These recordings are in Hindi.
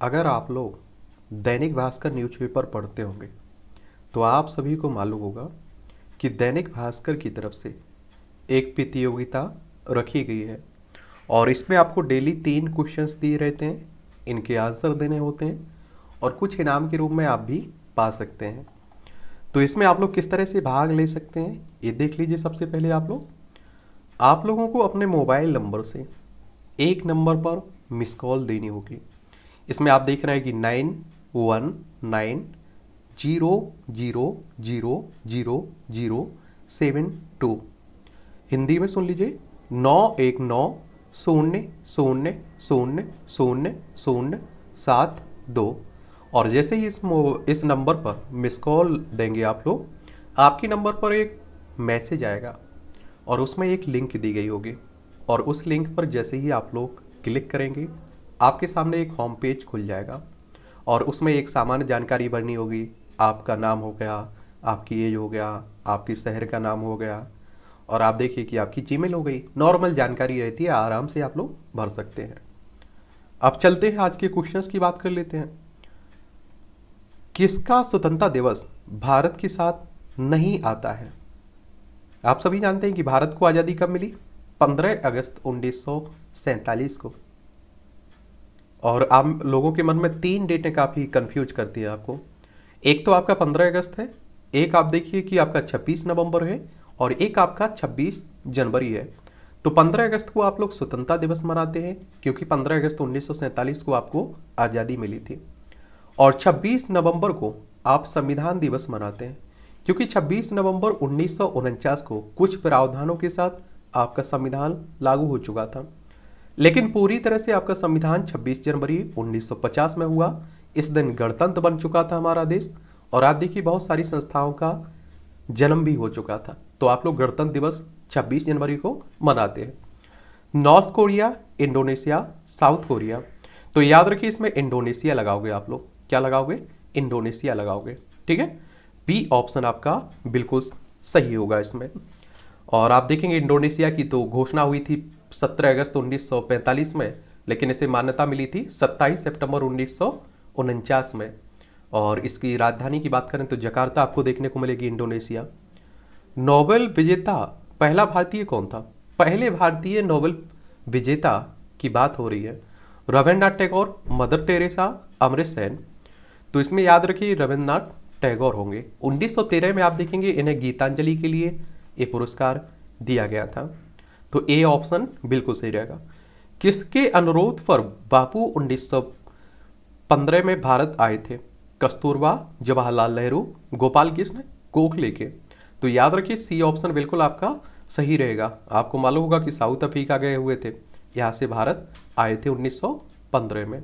अगर आप लोग दैनिक भास्कर न्यूज़पेपर पढ़ते होंगे तो आप सभी को मालूम होगा कि दैनिक भास्कर की तरफ़ से एक प्रतियोगिता रखी गई है और इसमें आपको डेली तीन क्वेश्चंस दिए रहते हैं, इनके आंसर देने होते हैं और कुछ इनाम के रूप में आप भी पा सकते हैं। तो इसमें आप लोग किस तरह से भाग ले सकते हैं, ये देख लीजिए सबसे पहले आप लोग। आप लोगों को अपने मोबाइल नंबर से एक नंबर पर मिस कॉल देनी होगी। इसमें आप देख रहे हैं कि nine one nine zero zero zero zero zero seven two. Hindi में सुन लीजिए, नौ एक नौ शून्य शून्य शून्य शून्य शून्य सात दो। और जैसे ही इस इस नंबर पर मिस कॉल देंगे आप लोग, आपके नंबर पर एक मैसेज आएगा और उसमें एक लिंक दी गई होगी। और उस लिंक पर जैसे ही आप लोग क्लिक करेंगे आपके सामने एक होम पेज खुल जाएगा और उसमें एक सामान्य जानकारी भरनी होगी। आपका नाम हो गया, आपकी एज हो गया, आपकी शहर का नाम हो गया और आप देखिए कि आपकी जीमेल हो गई। नॉर्मल जानकारी रहती है, आराम से आप लोग भर सकते हैं। अब चलते हैं, आज के क्वेश्चंस की बात कर लेते हैं। किसका स्वतंत्रता दिवस भारत के साथ नहीं आता है? आप सभी जानते हैं कि भारत को आज़ादी कब मिली? 15 अगस्त उन्नीस को। और आप लोगों के मन में तीन डेटें काफ़ी कंफ्यूज करती है आपको। एक तो आपका 15 अगस्त है, एक आप देखिए कि आपका 26 नवंबर है, और एक आपका 26 जनवरी है। तो 15 अगस्त को आप लोग स्वतंत्रता दिवस मनाते हैं, क्योंकि 15 अगस्त उन्नीस सौ सैंतालीस को आपको आज़ादी मिली थी। और 26 नवंबर को आप संविधान दिवस मनाते हैं, क्योंकि 26 नवंबर उन्नीस सौ उनचास को कुछ प्रावधानों के साथ आपका संविधान लागू हो चुका था। लेकिन पूरी तरह से आपका संविधान 26 जनवरी 1950 में हुआ। इस दिन गणतंत्र बन चुका था हमारा देश और आप देखिए बहुत सारी संस्थाओं का जन्म भी हो चुका था। तो आप लोग गणतंत्र दिवस 26 जनवरी को मनाते हैं। North Korea, Indonesia, South Korea. तो याद रखिए, इसमें इंडोनेशिया लगाओगे आप लोग। क्या लगाओगे? इंडोनेशिया लगाओगे। ठीक है? बी ऑप्शन आपका बिल्कुल सही होगा इसमें। और आप देखेंगे इंडोनेशिया की तो घोषणा हुई थी 17 अगस्त 1945 में, लेकिन इसे मान्यता मिली थी 27 सितंबर उन्नीस सौ उनचास में। और इसकी राजधानी की बात करें तो जकार्ता आपको देखने को मिलेगी इंडोनेशिया। नोबेल विजेता, पहला भारतीय कौन था? पहले भारतीय नोबेल विजेता की बात हो रही है रविन्द्रनाथ टैगोर, मदर टेरेसा अमृत सेन। तो इसमें याद रखिए रविन्द्रनाथ टैगोर होंगे। 1913 में आप देखेंगे इन्हें गीतांजलि के लिए ये पुरस्कार दिया गया था। तो ए ऑप्शन बिल्कुल सही रहेगा। किसके अनुरोध पर बापू 1915 में भारत आए थे? कस्तूरबा, जवाहरलाल नेहरू, गोपाल कृष्ण गोखले के तो याद रखिए सी ऑप्शन बिल्कुल आपका सही रहेगा। आपको मालूम होगा कि साउथ अफ्रीका गए हुए थे। यहाँ से भारत आए थे 1915 में।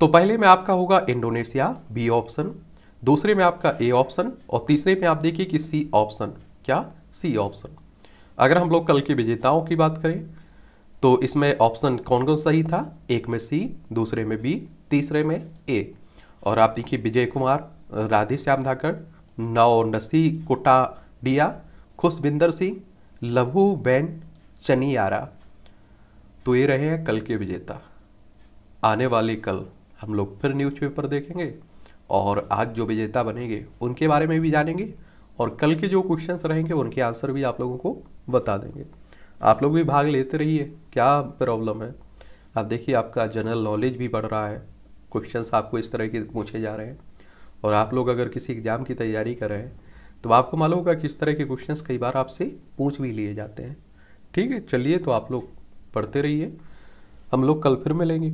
तो पहले में आपका होगा इंडोनेशिया बी ऑप्शन दूसरे में आपका ए ऑप्शन और तीसरे में आप देखिए कि सी ऑप्शन क्या? सी ऑप्शन अगर हम लोग कल के विजेताओं की बात करें तो इसमें ऑप्शन कौन कौन सही था? एक में सी, दूसरे में बी, तीसरे में ए। और आप देखिए विजय कुमार राधे श्याम धाकर नौ नसी कुटाडिया खुशविंदर सिंह लभू बैन, चनियारा। तो ये रहे हैं कल के विजेता। आने वाले कल हम लोग फिर न्यूज़पेपर देखेंगे और आज जो विजेता बनेंगे, उनके बारे में भी जानेंगे। और कल के जो क्वेश्चंस रहेंगे, उनके आंसर भी आप लोगों को बता देंगे। आप लोग भी भाग लेते रहिए, क्या प्रॉब्लम है? आप देखिए, आपका जनरल नॉलेज भी बढ़ रहा है। क्वेश्चंस आपको इस तरह के पूछे जा रहे हैं। और आप लोग अगर किसी एग्ज़ाम की तैयारी कर रहे हैं तो आपको मालूम होगा किस तरह के क्वेश्चंस कई बार आपसे पूछ भी लिए जाते हैं। ठीक है, चलिए तो आप लोग पढ़ते रहिए। हम लोग कल फिर मिलेंगे।